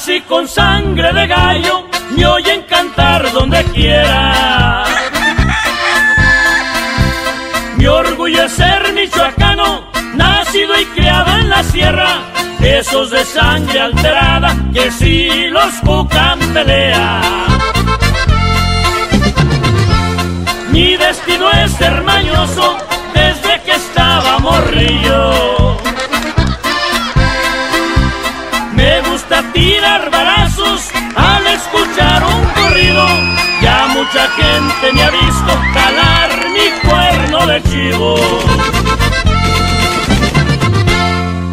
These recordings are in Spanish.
Nací con sangre de gallo, me oyen cantar donde quiera. Mi orgullo es ser michoacano, nacido y criado en la sierra. Esos de sangre alterada que si los buscan pelea. Mi destino es ser mañoso mucha gente me ha visto calar mi cuerno de chivo.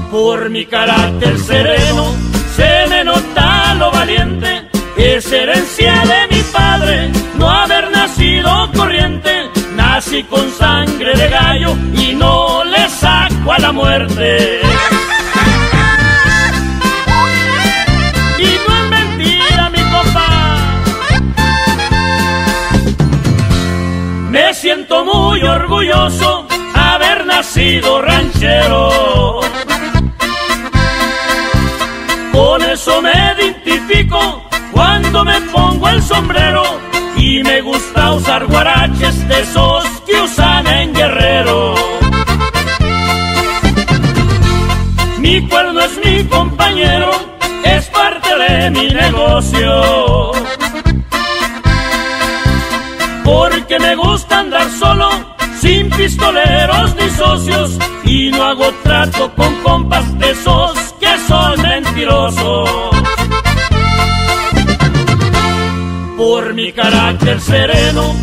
Por mi carácter sereno se me nota lo valiente. Es herencia de mi padre no haber nacido corriente. Nací con sangre de gallo y no le saco a la muerte. Siento muy orgulloso haber nacido ranchero. Con eso me identifico cuando me pongo el sombrero y me gusta usar guaraches de esos que usan en Guerrero. Mi cuerno es mi compañero, es parte de mi negocio. Porque me gusta andar solo, sin pistoleros ni socios, y no hago trato con compas de esos que son mentirosos. Por mi carácter sereno,